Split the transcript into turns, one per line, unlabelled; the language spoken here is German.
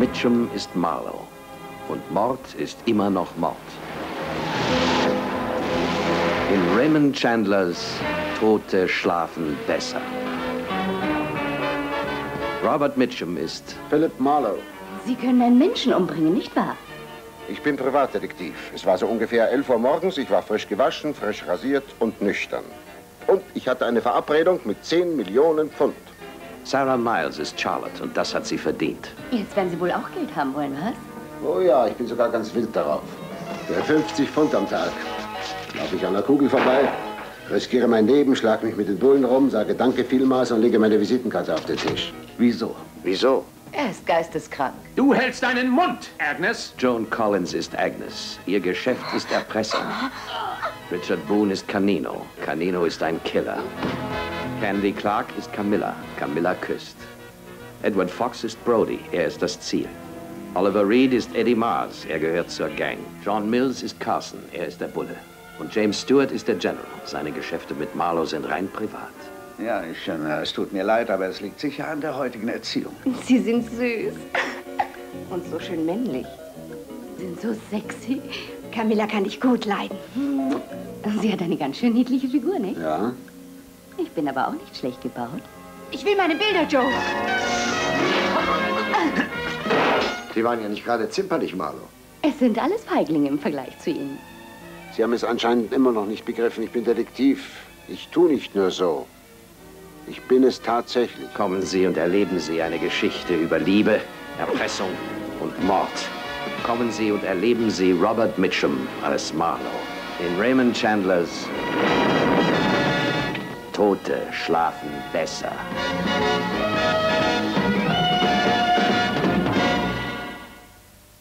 Mitchum ist Marlowe. Und Mord ist immer noch Mord. In Raymond Chandlers Tote schlafen besser. Robert Mitchum ist
Philip Marlowe.
Sie können einen Menschen umbringen, nicht wahr?
Ich bin Privatdetektiv. Es war so ungefähr 11 Uhr morgens. Ich war frisch gewaschen, frisch rasiert und nüchtern. Und ich hatte eine Verabredung mit 10 Millionen Pfund.
Sarah Miles ist Charlotte und das hat sie verdient.
Jetzt werden Sie wohl auch Geld haben wollen, was?
Oh ja, ich bin sogar ganz wild darauf. Für 50 Pfund am Tag. Laufe ich an der Kugel vorbei, riskiere mein Leben, schlag mich mit den Bullen rum, sage Danke vielmals und lege meine Visitenkarte auf den Tisch.
Wieso?
Wieso?
Er ist geisteskrank.
Du hältst deinen Mund, Agnes.
Joan Collins ist Agnes. Ihr Geschäft ist Erpressung. Richard Boone ist Canino. Canino ist ein Killer. Candy Clark ist Camilla. Camilla küsst. Edward Fox ist Brody. Er ist das Ziel. Oliver Reed ist Eddie Mars. Er gehört zur Gang. John Mills ist Carson. Er ist der Bulle. Und James Stewart ist der General. Seine Geschäfte mit Marlowe sind rein privat.
Ja, ich, äh, es tut mir leid, aber es liegt sicher an der heutigen Erziehung.
Sie sind süß. Und so schön männlich. Sind so sexy. Camilla kann ich gut leiden. Sie hat eine ganz schön niedliche Figur, nicht?
Ja?
Ich bin aber auch nicht schlecht gebaut. Ich will meine Bilder, Joe.
Sie waren ja nicht gerade zimperlich, Marlow.
Es sind alles Feiglinge im Vergleich zu Ihnen.
Sie haben es anscheinend immer noch nicht begriffen. Ich bin Detektiv. Ich tue nicht nur so. Ich bin es tatsächlich.
Kommen Sie und erleben Sie eine Geschichte über Liebe, Erpressung und Mord. Kommen Sie und erleben Sie Robert Mitchum als Marlowe in Raymond Chandlers Tote schlafen besser.